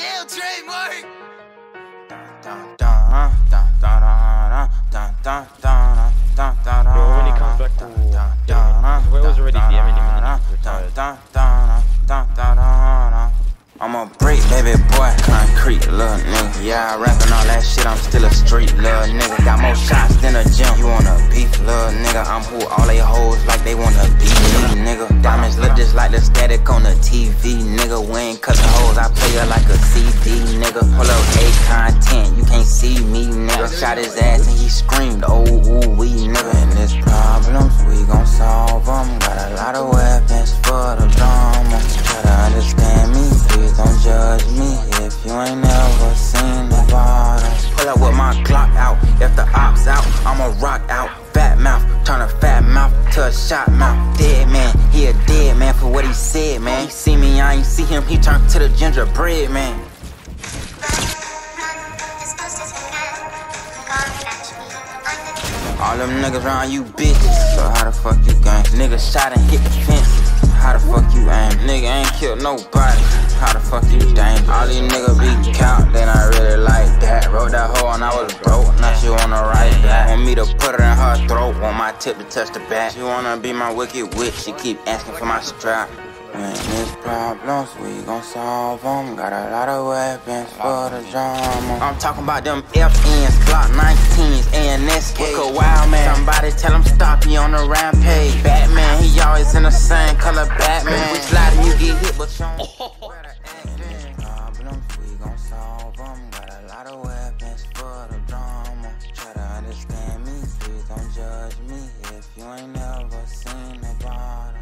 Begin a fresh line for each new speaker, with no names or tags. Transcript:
Damn, trademark.
When he comes back oh, to Where was already DMing him and then he retired.
I'm a brick, baby boy, concrete, little nigga. Yeah, I rapping all that shit, I'm still a street, little nigga. Got more shots than a gym. You wanna beef, little nigga? I'm who all they hoes like they wanna be me, nigga. Diamonds look just like the static on the TV, nigga. We ain't cutting hoes, I play her like CD, nigga. Pull up A content, you can't see me, nigga. Shot his ass and he screamed, oh, ooh, we, nigga. And there's problems, we gon' solve them. Got a lot of weapons for the drama. Try to understand me, please don't judge me if you ain't never seen the bottom. Pull up with my Glock out, if the ops out, I'ma rock out. Fat mouth, turn a fat mouth to a shot mouth. Dead man, he a dead man for what he said, man. He see me, I ain't see him, he turned to the gingerbread man. All them niggas around you bitches, so how the fuck you gang? Nigga shot and hit the fence, how the fuck you aim? Nigga ain't killed nobody, how the fuck you dangerous? All these niggas be count, they not really like that. Wrote that hoe and I was broke, now she wanna write that. Want me to put her in her throat, want my tip to touch the back. She wanna be my wicked witch, she keep asking for my strap. When there's problems, we gon' solve them. Got a lot of weapons for the drama. I'm talking about them FNs, Glock 19s, Netscape. Look a wild man. Somebody tell him stop, he on a rampage. Batman, he always in the same color Batman. Which and you get hit, but you don't better the drama. Try to understand me, don't judge me. If you ain't never seen the bottom.